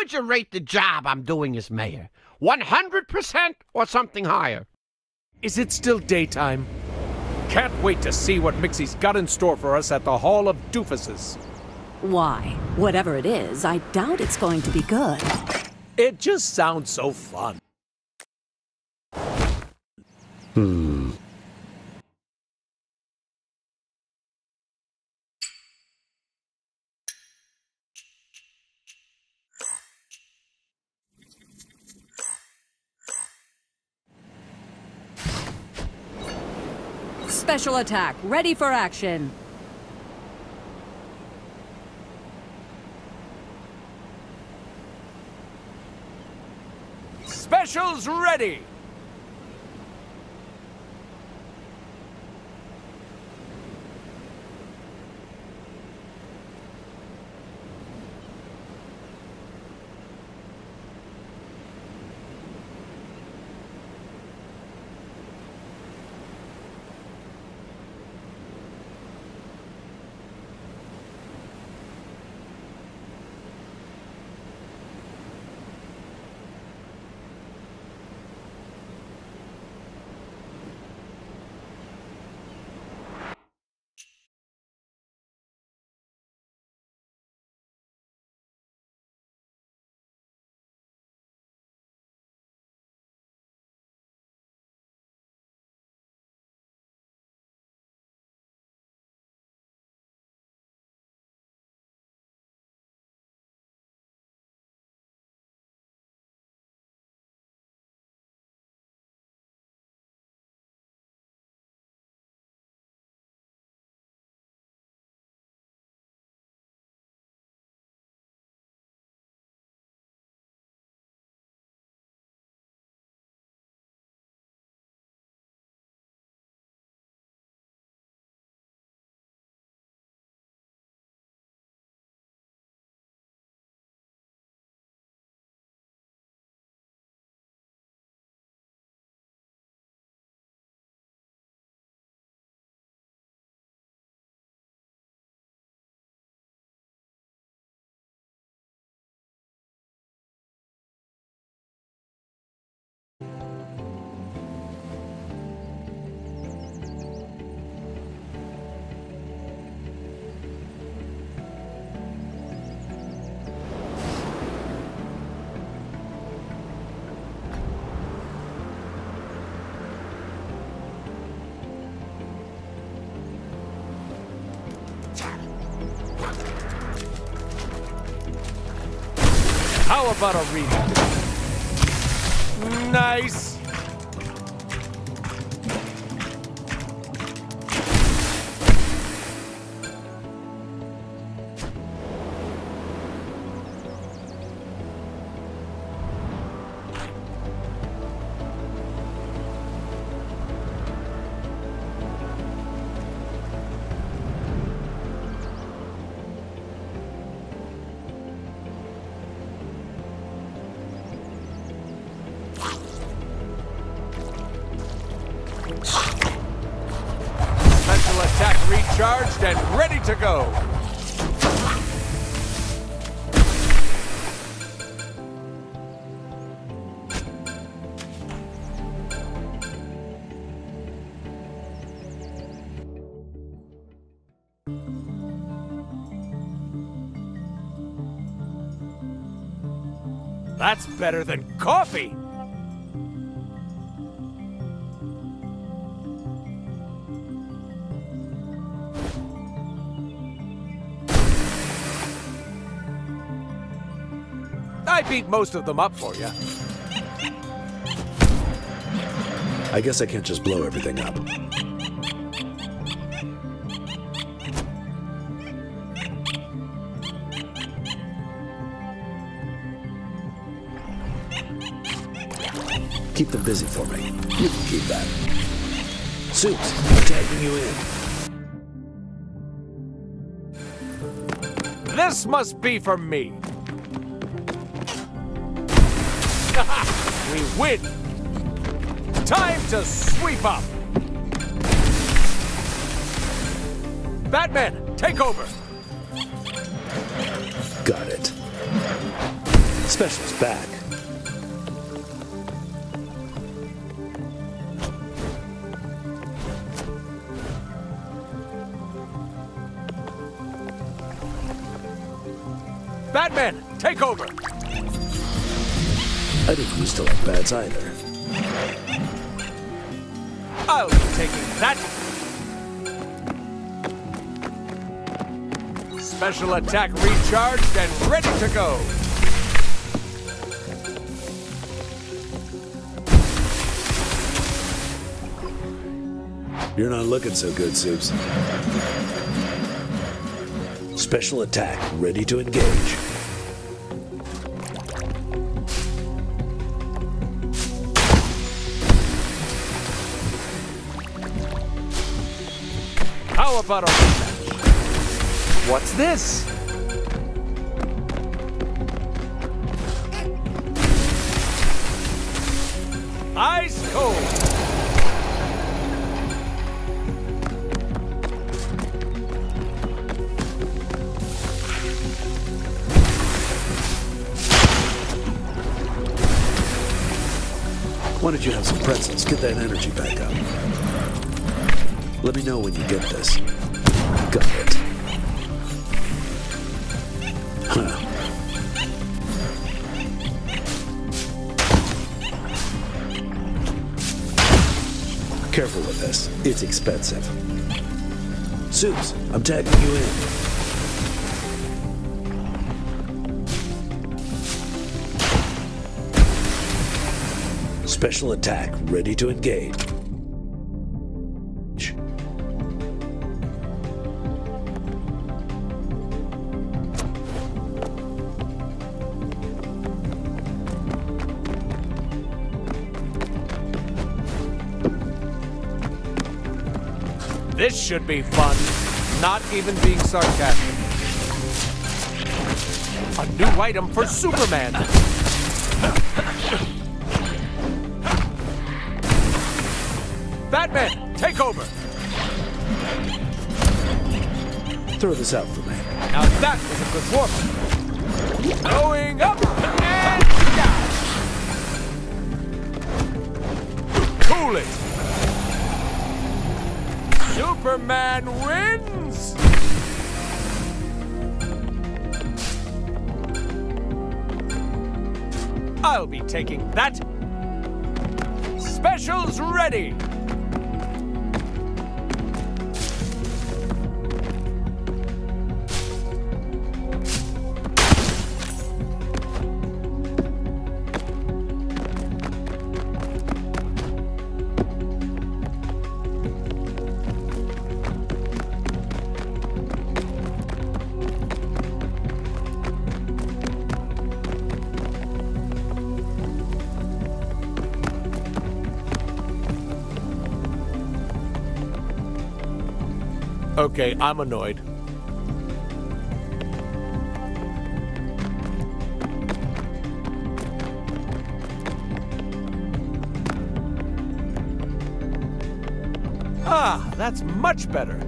would you rate the job I'm doing as mayor? 100% or something higher? Is it still daytime? Can't wait to see what Mxy's got in store for us at the Hall of Doofuses. Why, whatever it is, I doubt it's going to be good. It just sounds so fun. Hmm. Special attack, ready for action. Specials ready! About a rematch? Nice! That's better than coffee. I beat most of them up for you. I guess I can't just blow everything up. Keep them busy for me. You can keep that. Soups, I'm tagging you in. This must be for me. we win. Time to sweep up. Batman, take over. Got it. Special's back. Take over! I didn't used to like bats either. I'll be taking that! Special attack recharged and ready to go! You're not looking so good, Soups. Special attack ready to engage. About rematch? What's this? Ice cold! Why don't you have some pretzels? Get that energy back up. Let me know when you get this. Got it. Huh. Careful with this. It's expensive. Soups, I'm tagging you in. Special attack ready to engage. This should be fun. Not even being sarcastic. A new item for Superman. Batman, take over. Throw this out for me. Now that was a good warm-up. Going up Superman wins. I'll be taking that. Specials ready. Okay, I'm annoyed. Ah, that's much better.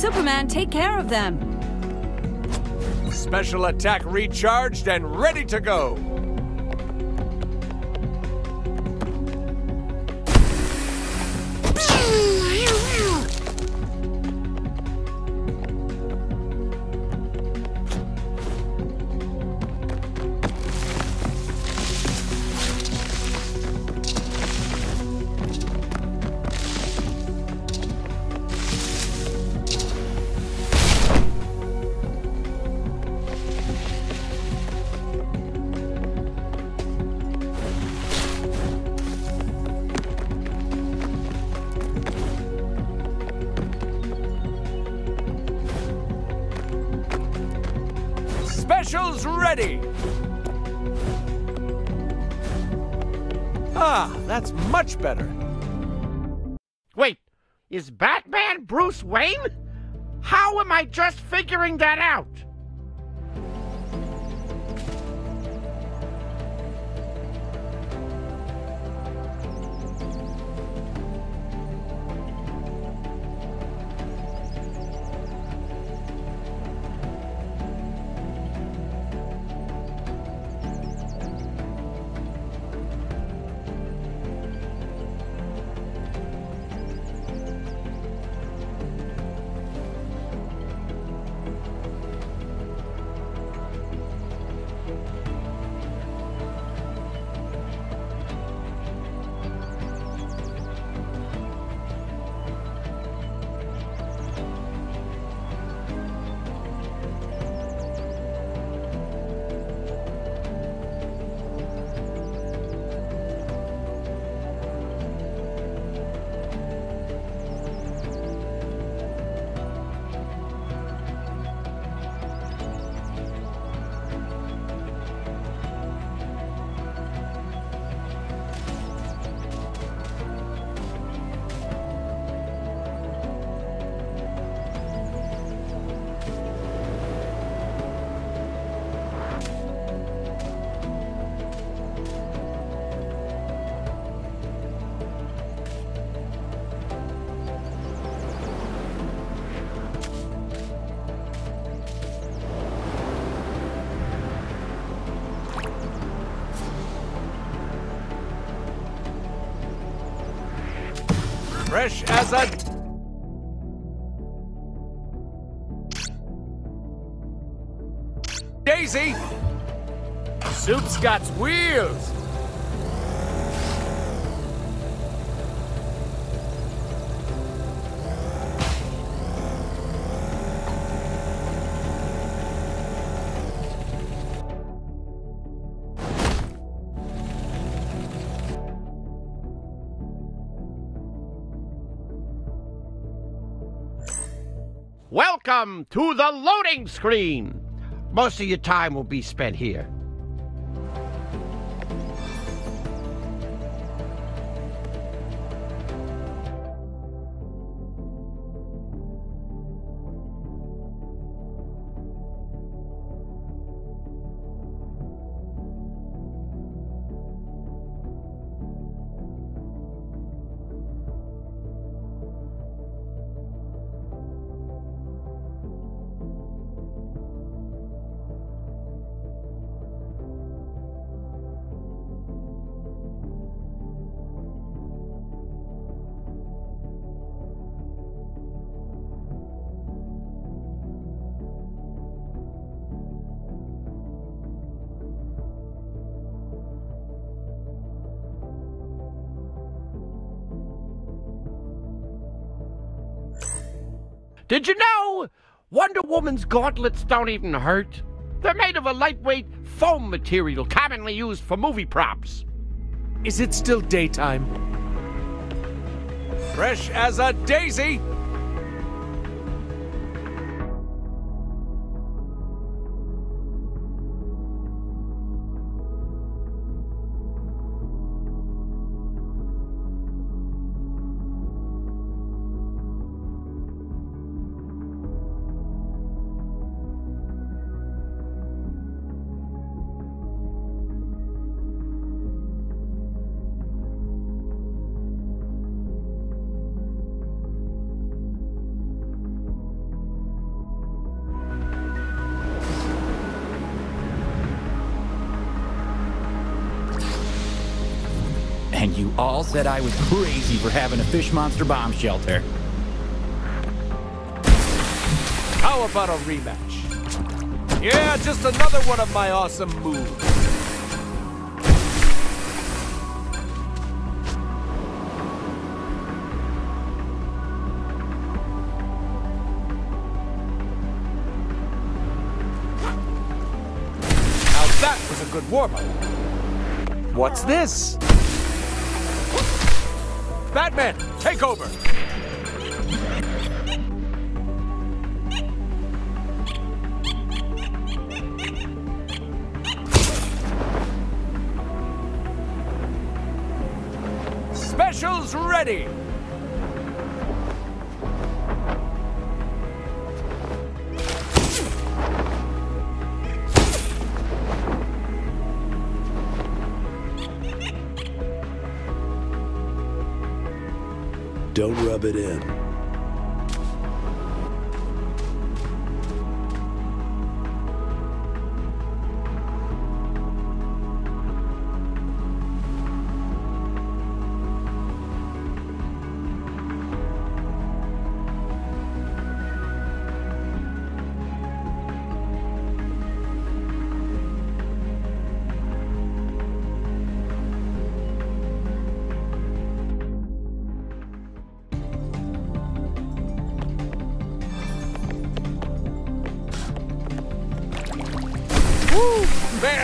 Superman, take care of them. Special attack recharged and ready to go. much better. Wait, is Batman Bruce Wayne? How am I just figuring that out? Fresh as a. Daisy! Soup's got wheels! Welcome to the loading screen. Most of your time will be spent here. Did you know Wonder Woman's gauntlets don't even hurt? They're made of a lightweight foam material commonly used for movie props. Is it still daytime? Fresh as a daisy! All said I was crazy for having a fish monster bomb shelter. How about a rematch? Yeah, just another one of my awesome moves. Now that was a good warm-up. What's this? Batman, take over! Rub it in.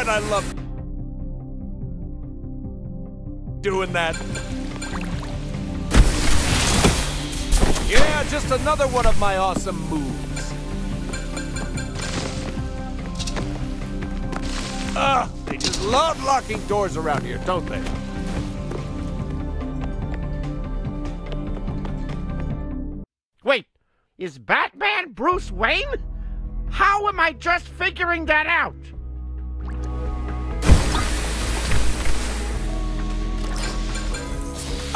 I love doing that. Yeah, just another one of my awesome moves. Ah, they just love locking doors around here, don't they? Wait, is Batman Bruce Wayne? How am I just figuring that out?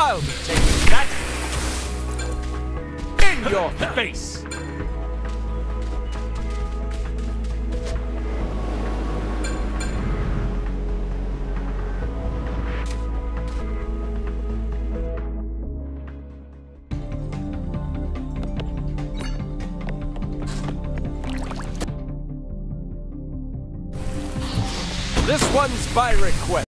I'll be taking that in your face. This one's by request.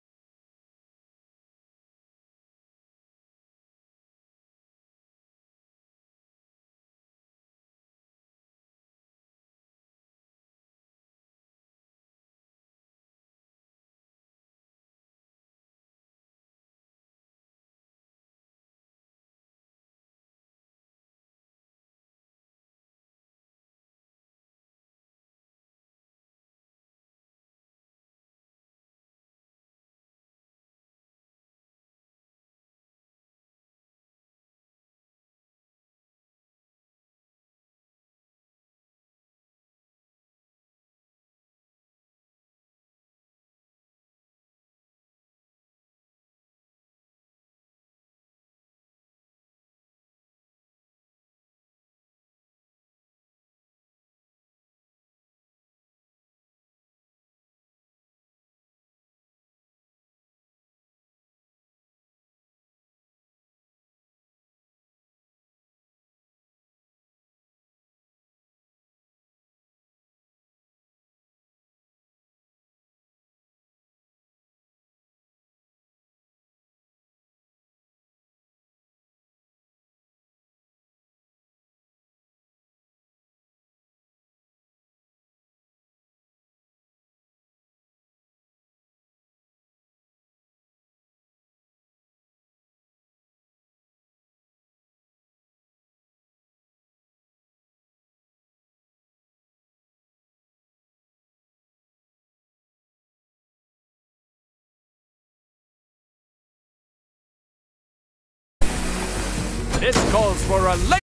This calls for a late.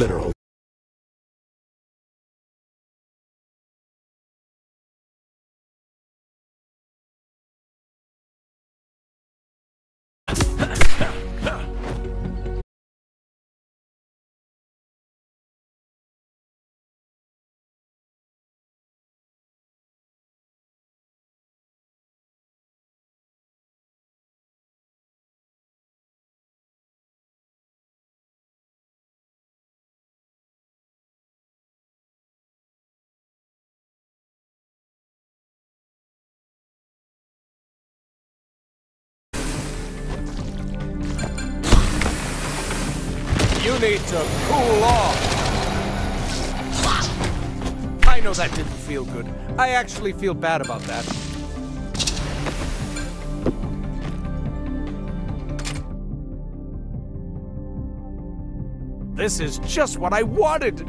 Better You need to cool off. I know that didn't feel good. I actually feel bad about that. This is just what I wanted.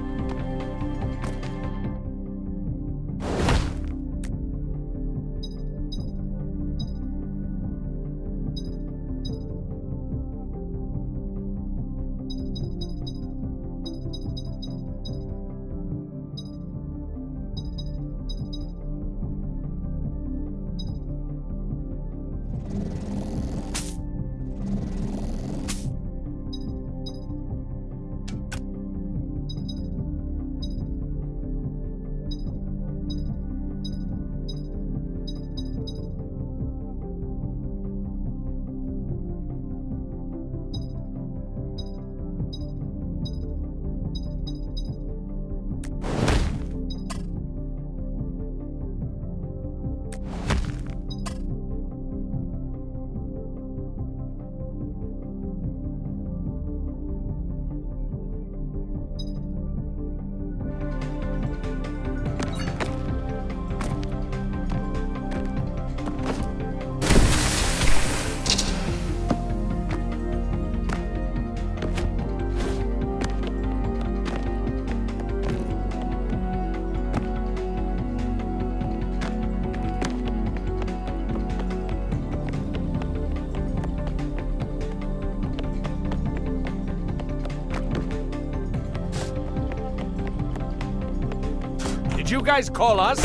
Guys call us?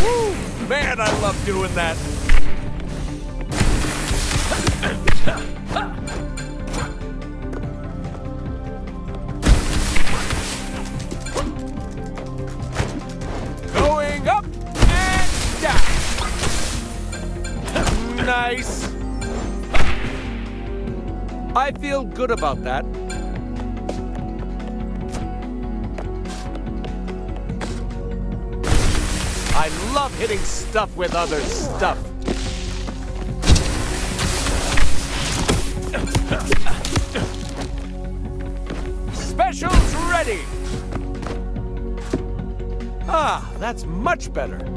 Woo! Man, I love doing that. Going up and down. Nice. I feel good about that. Love hitting stuff with other stuff. Specials ready! Ah, that's much better.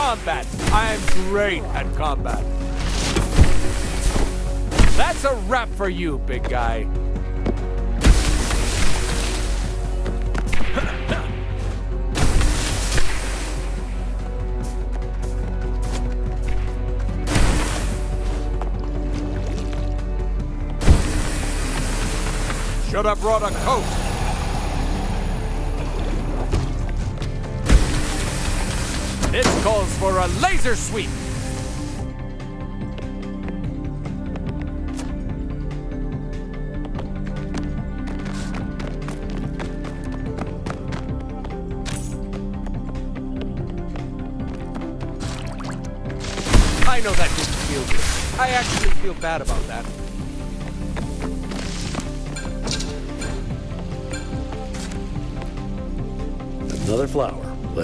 Combat! I am great at combat. That's a wrap for you, big guy. Should have brought a coat. For a laser sweep. I know that didn't feel good. I actually feel bad about that.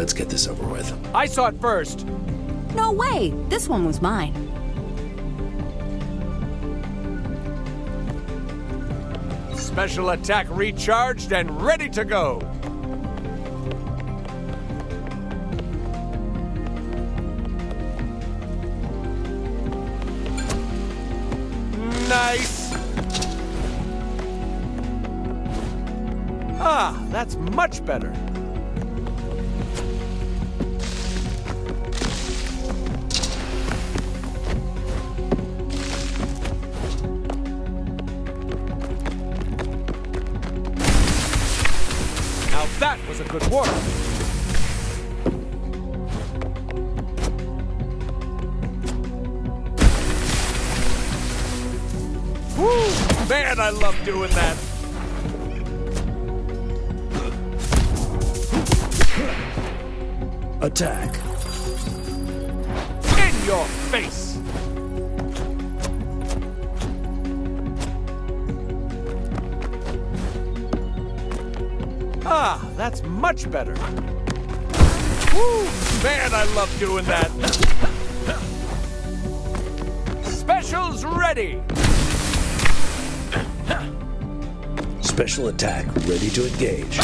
Let's get this over with. I saw it first. No way! This one was mine. Special attack recharged and ready to go. Nice. Ah, that's much better. Good work. Woo! Man, I love doing that. Attack. In your face! Much better. Woo! Man, I love doing that. Specials ready! Special attack ready to engage.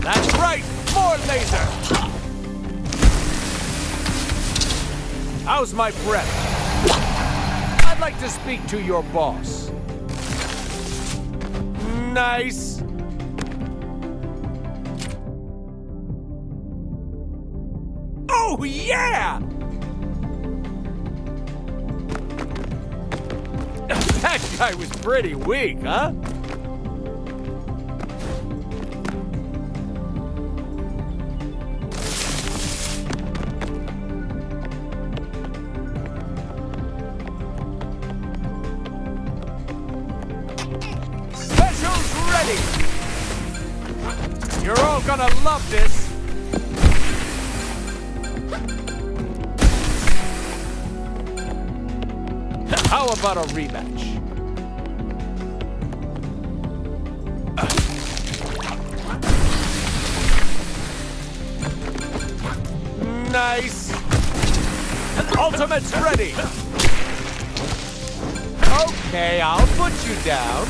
That's right! More laser! How's my breath? I'd like to speak to your boss. Nice. Oh, yeah! That guy was pretty weak, huh? Ultimate's ready! Okay, I'll put you down.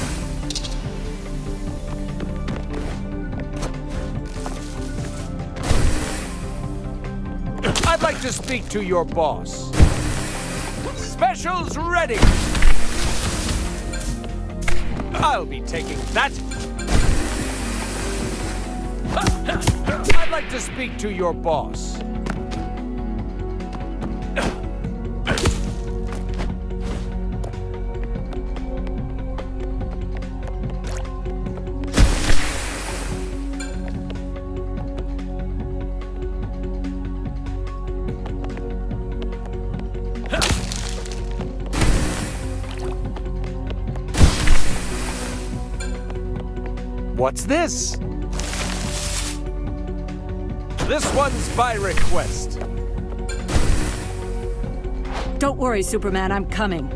I'd like to speak to your boss. Specials ready! I'll be taking that. I'd like to speak to your boss. What's this? This one's by request. Don't worry, Superman, I'm coming.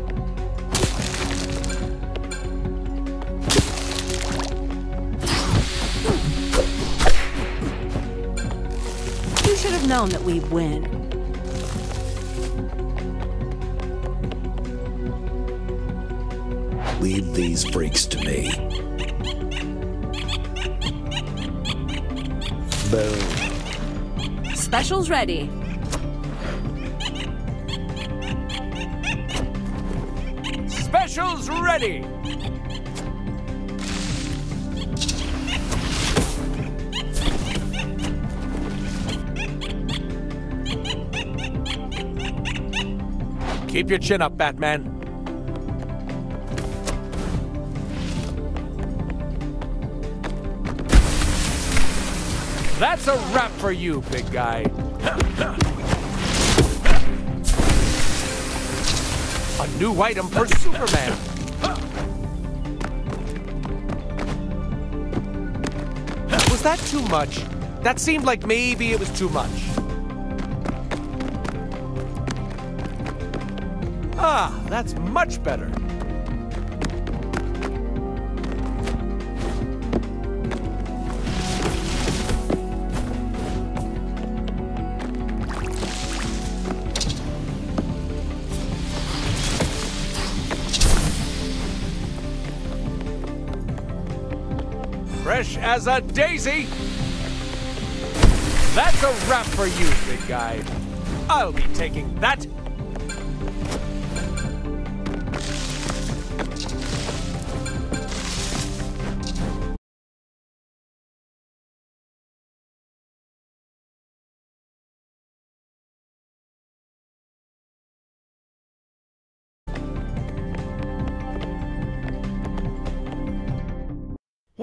You should have known that we'd win. Leave these freaks to me. Specials ready. Specials ready! Keep your chin up, Batman. A wrap for you, big guy. A new item for Superman. Was that too much? That seemed like maybe it was too much. Ah, that's much better. As a daisy. That's a wrap for you, big guy. I'll be taking that.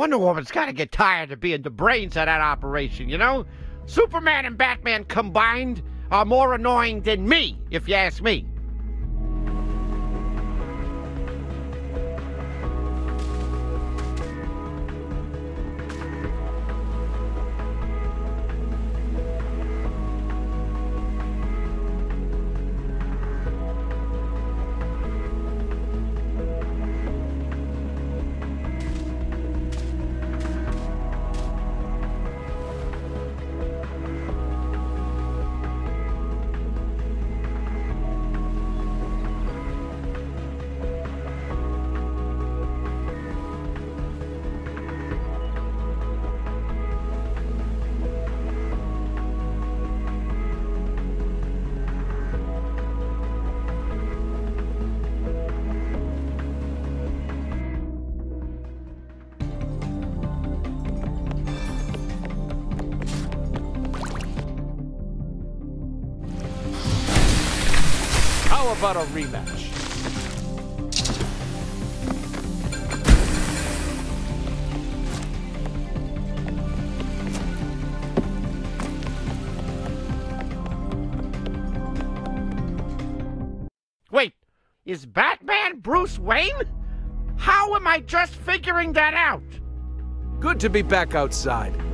Wonder Woman's got to get tired of being the brains of that operation, you know? Superman and Batman combined are more annoying than me, if you ask me. About a rematch? Wait, is Batman Bruce Wayne? How am I just figuring that out? Good to be back outside.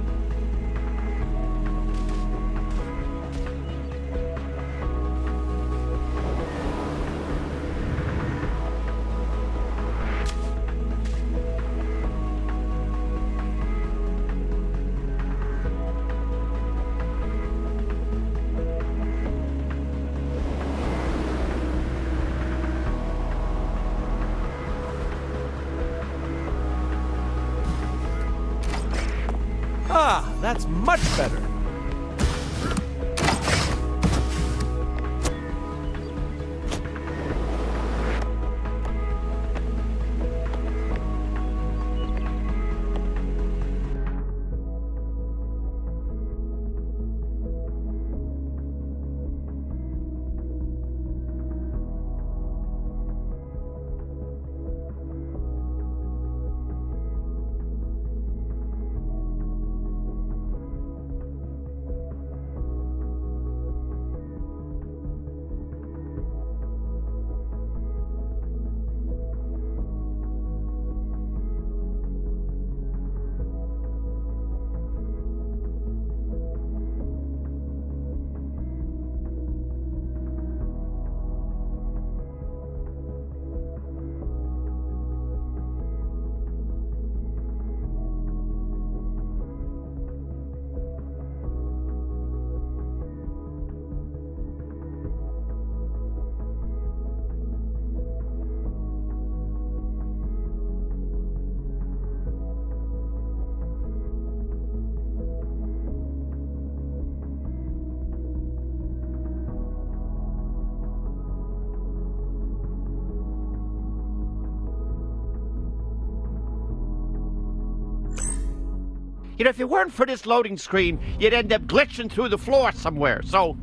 You know, if it weren't for this loading screen, you'd end up glitching through the floor somewhere. So,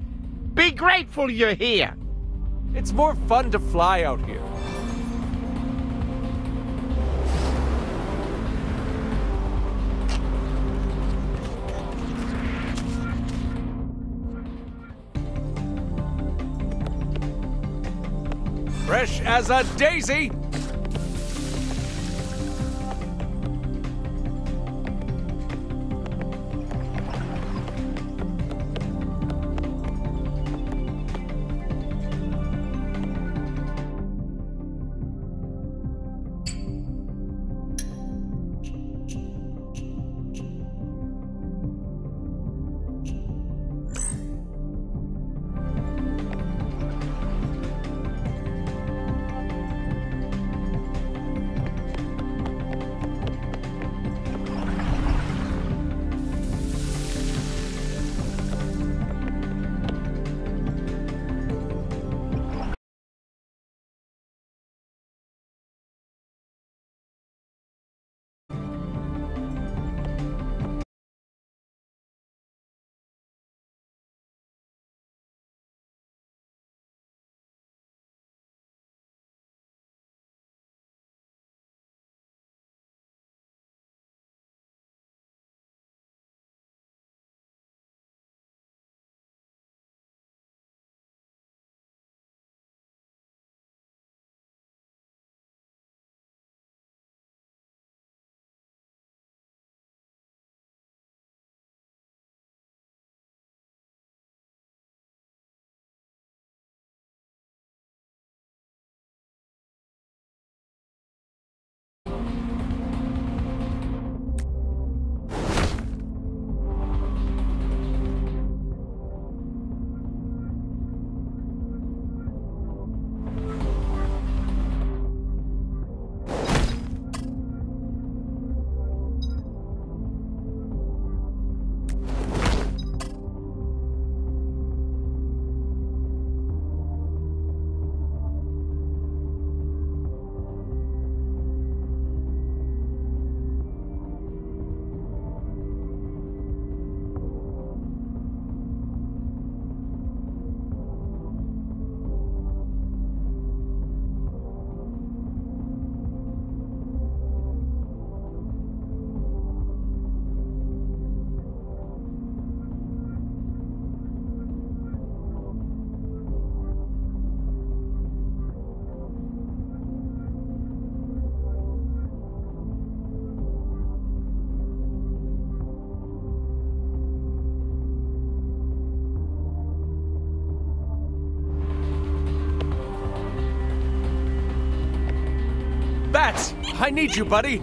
be grateful you're here. It's more fun to fly out here. Fresh as a daisy! I need you, buddy!